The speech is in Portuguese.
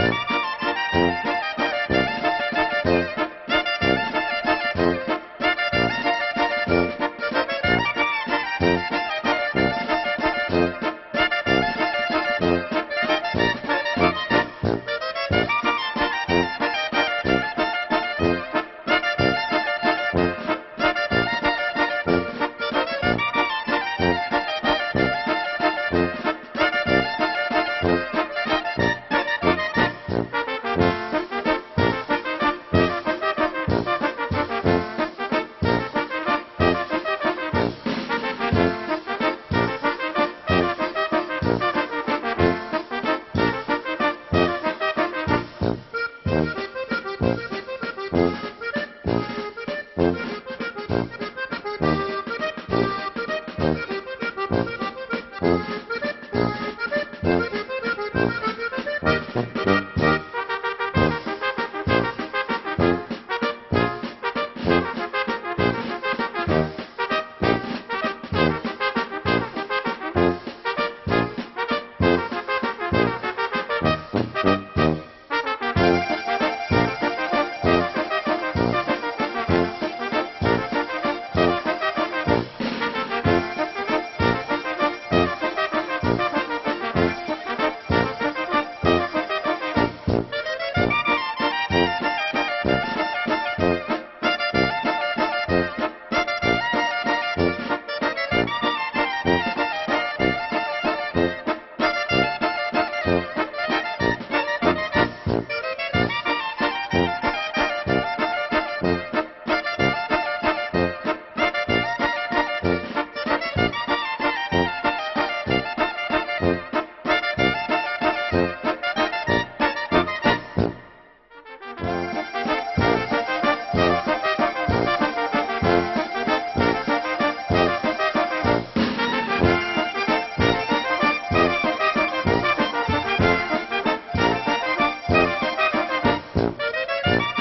Thank you. Thank Thank you.